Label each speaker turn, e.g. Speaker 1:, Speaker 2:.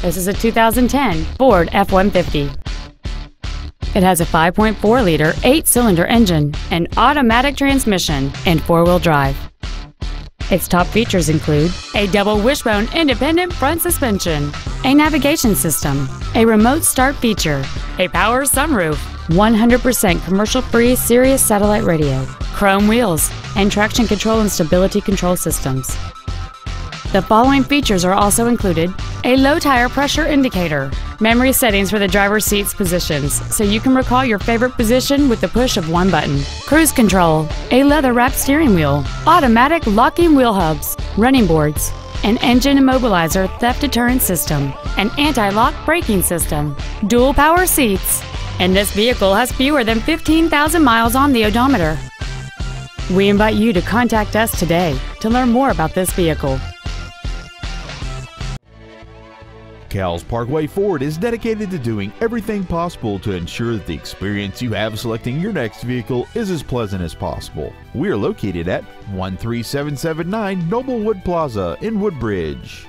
Speaker 1: This is a 2010 Ford F-150. It has a 5.4-liter, eight-cylinder engine, an automatic transmission, and four-wheel drive. Its top features include a double wishbone independent front suspension, a navigation system, a remote start feature, a power sunroof, 100% commercial-free Sirius satellite radio, chrome wheels, and traction control and stability control systems. The following features are also included a low tire pressure indicator, memory settings for the driver's seat's positions so you can recall your favorite position with the push of one button, cruise control, a leather wrapped steering wheel, automatic locking wheel hubs, running boards, an engine immobilizer theft deterrent system, an anti lock braking system, dual power seats, and this vehicle has fewer than 15,000 miles on the odometer. We invite you to contact us today to learn more about this vehicle.
Speaker 2: Cowles Parkway Ford is dedicated to doing everything possible to ensure that the experience you have selecting your next vehicle is as pleasant as possible. We are located at 13779 Noblewood Plaza in Woodbridge.